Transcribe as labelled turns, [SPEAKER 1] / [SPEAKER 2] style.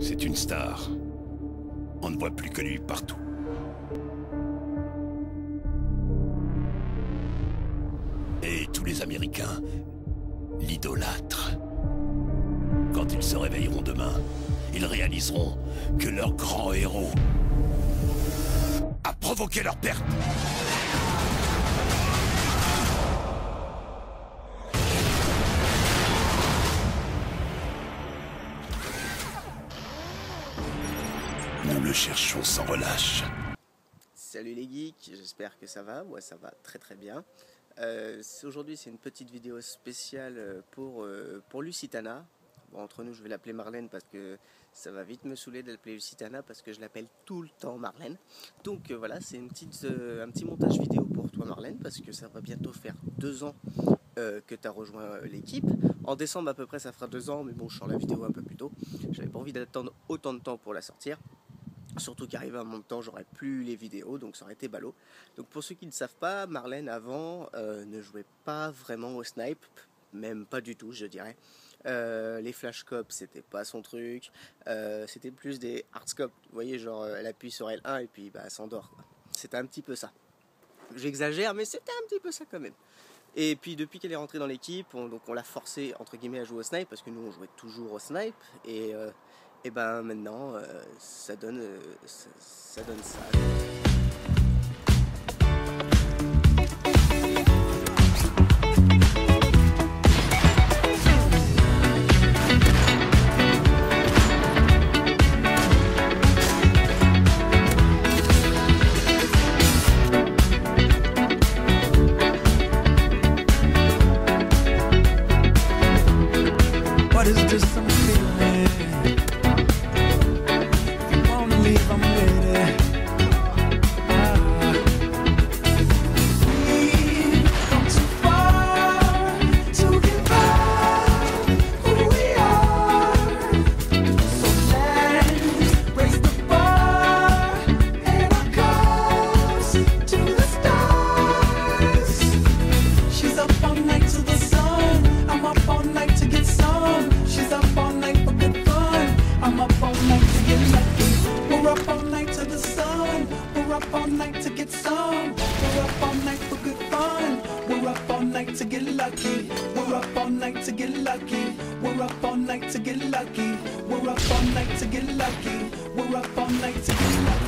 [SPEAKER 1] C'est une star. On ne voit plus que lui partout. Et tous les Américains l'idolâtrent. Quand ils se réveilleront demain, ils réaliseront que leur grand héros a provoqué leur perte. Nous le cherchons sans relâche.
[SPEAKER 2] Salut les geeks, j'espère que ça va, moi ça va très très bien. Euh, Aujourd'hui c'est une petite vidéo spéciale euh, pour, euh, pour Lusitana. Bon, entre nous je vais l'appeler Marlène parce que ça va vite me saouler de l'appeler Lusitana parce que je l'appelle tout le temps Marlène. Donc voilà, c'est un petit montage vidéo pour toi Marlène parce que ça va bientôt faire deux ans que tu as rejoint l'équipe. En décembre à peu près ça fera deux ans, mais bon je sors la vidéo un peu plus tôt. J'avais pas envie d'attendre autant de temps pour la sortir. Surtout qu'arrivé à mon temps, j'aurais plus les vidéos, donc ça aurait été ballot. Donc pour ceux qui ne savent pas, Marlène avant euh, ne jouait pas vraiment au snipe, même pas du tout, je dirais. Euh, les flashcopes, c'était pas son truc. Euh, c'était plus des hardscopes. Vous voyez, genre elle appuie sur L1 et puis bah, elle s'endort. C'était un petit peu ça. J'exagère, mais c'était un petit peu ça quand même. Et puis depuis qu'elle est rentrée dans l'équipe, on, on l'a forcée entre guillemets à jouer au snipe parce que nous on jouait toujours au snipe et ben maintenant euh, ça donne euh, ça, ça donne ça.
[SPEAKER 3] What is this? We're up all night to get some. We're up all night for good fun. We're up all night to get lucky. We're up all night to get lucky. We're up all night to get lucky. We're up all night to get lucky. We're up all night to get lucky. We're up all night to get lucky.